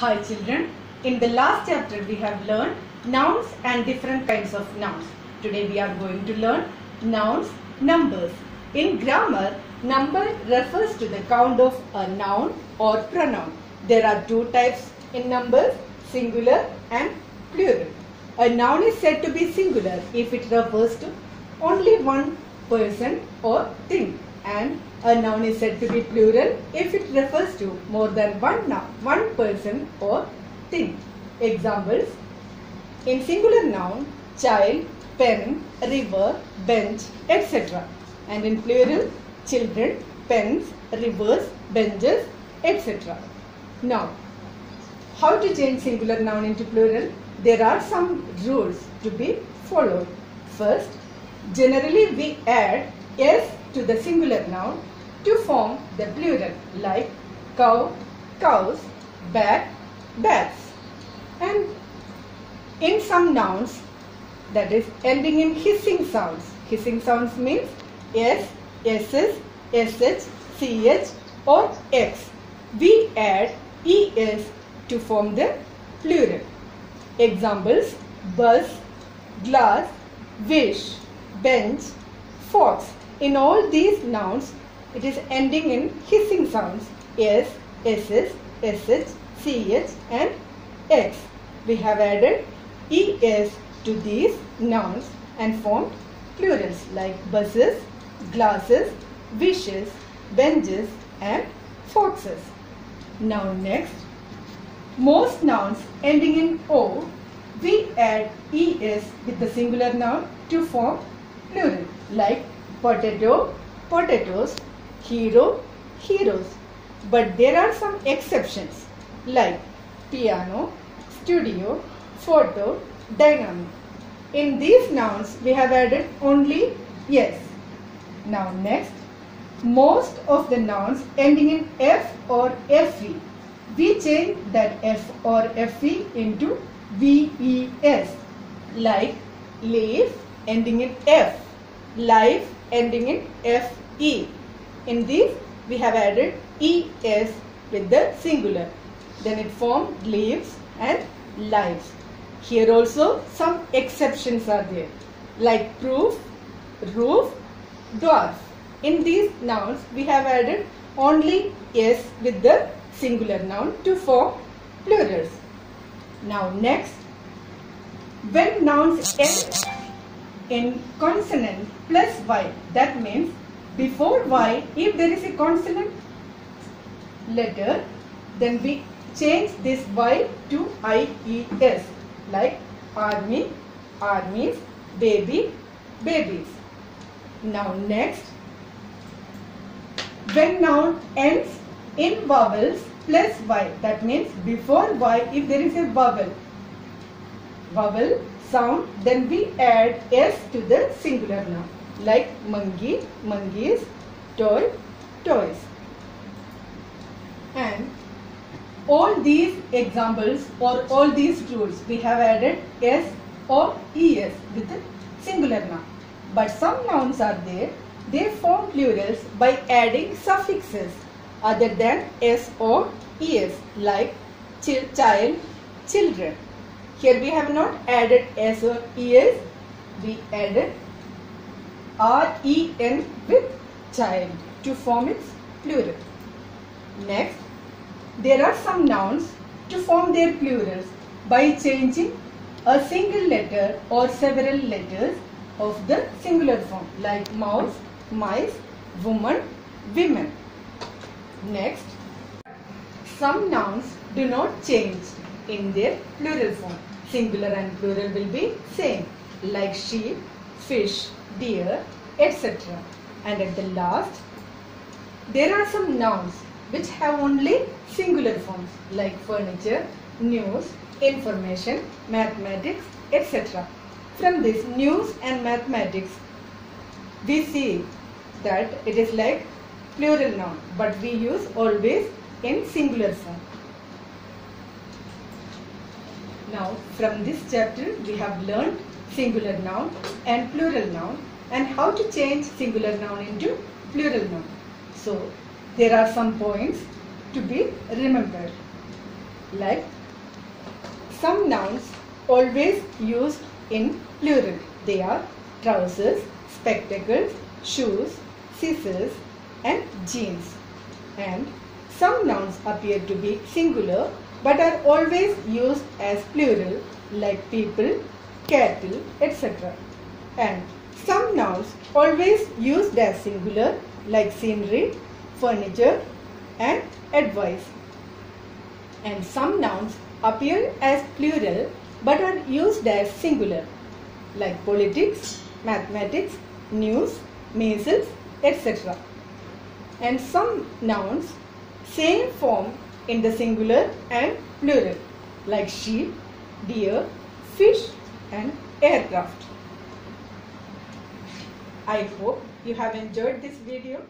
Hi children, in the last chapter we have learned nouns and different kinds of nouns. Today we are going to learn nouns, numbers. In grammar, number refers to the count of a noun or pronoun. There are two types in numbers, singular and plural. A noun is said to be singular if it refers to only one person or thing and a noun is said to be plural if it refers to more than one noun, one person or thing. Examples in singular noun child, pen, river, bench, etc. And in plural children, pens, rivers, benches, etc. Now, how to change singular noun into plural? There are some rules to be followed. First, generally we add s to the singular noun to form the plural like cow, cows, bat, bats. And in some nouns that is ending in hissing sounds. Hissing sounds means s, ss, sh, ch or x. We add es to form the plural. Examples bus, glass, wish, bench, fox. In all these nouns, it is ending in hissing sounds s, ss, sh, ch and x. We have added es to these nouns and formed plurals like buses, glasses, wishes, benches and foxes. Now next, most nouns ending in o, we add es with the singular noun to form plural like potato, potatoes, hero, heroes. But there are some exceptions like piano, studio, photo, dynamo. In these nouns we have added only yes. Now next, most of the nouns ending in f or fe, we change that f or fe into ves like leaf ending in f, life ending in fe. In these we have added es with the singular. Then it formed leaves and lives. Here also some exceptions are there like proof, roof, dwarf. In these nouns we have added only s with the singular noun to form plurals. Now next, when nouns end in consonant plus y, that means before y, if there is a consonant letter, then we change this y to ies like army, armies, baby, babies. Now next, when noun ends in vowels plus y, that means before y if there is a vowel, vowel sound, then we add s to the singular noun like monkey, monkeys, toy, toys. And all these examples or all these rules we have added s or es with a singular noun. But some nouns are there, they form plurals by adding suffixes other than s or es like child, children. Here we have not added s or es, we added ren with child to form its plural. Next, there are some nouns to form their plurals by changing a single letter or several letters of the singular form like mouse, mice, woman, women. Next, some nouns do not change in their plural form. Singular and plural will be same like sheep, fish, deer, etc. And at the last, there are some nouns which have only singular forms like furniture, news, information, mathematics, etc. From this news and mathematics, we see that it is like plural noun but we use always in singular form. Now from this chapter we have learned singular noun and plural noun and how to change singular noun into plural noun. So there are some points to be remembered. like some nouns always used in plural. They are trousers, spectacles, shoes, scissors and jeans. And some nouns appear to be singular but are always used as plural like people, cattle, etc. And some nouns always used as singular like scenery, furniture and advice. And some nouns appear as plural but are used as singular like politics, mathematics, news, measles, etc. And some nouns same form in the singular and plural like sheep, deer, fish and aircraft. I hope you have enjoyed this video.